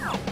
Ow.